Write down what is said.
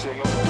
Senhor.